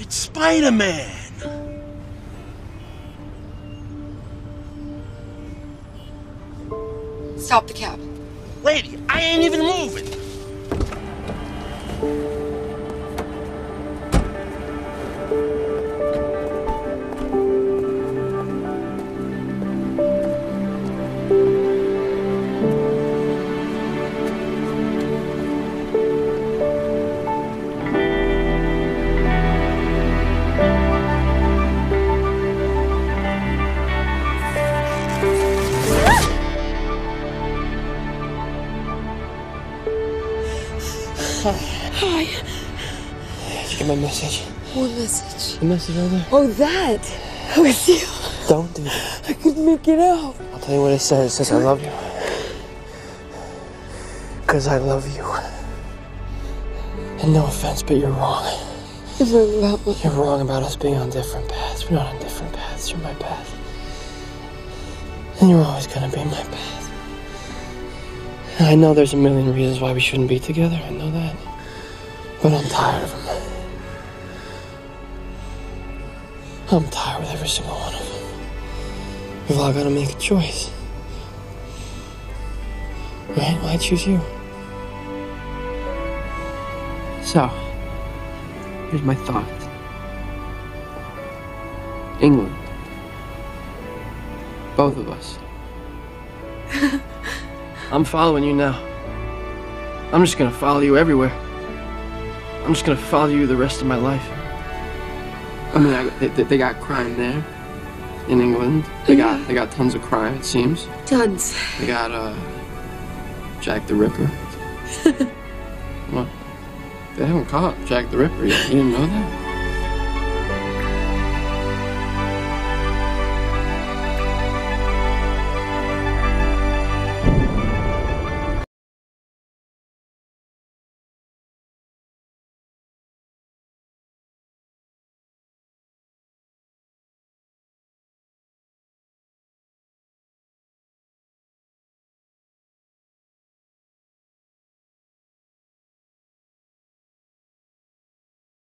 It's Spider-Man. Stop the cab. Lady, I ain't even moving. Hi. Hi. Did you get my message? What message? The message there. Oh, that. Was you. Don't do that. I couldn't make it out. I'll tell you what it says. It says I love you. Because I love you. And no offense, but you're wrong. You're wrong about me. You're wrong about us being on different paths. We're not on different paths. You're my path. And you're always gonna be my path. I know there's a million reasons why we shouldn't be together. I know that. But I'm tired of them. I'm tired with every single one of them. We've all gotta make a choice. Right? Why choose you? So, here's my thought. England. Both of us. I'm following you now. I'm just gonna follow you everywhere. I'm just gonna follow you the rest of my life. I mean, I, they, they got crime there in England. They got they got tons of crime. It seems. Tons. They got uh Jack the Ripper. what? They haven't caught Jack the Ripper yet. You didn't know that?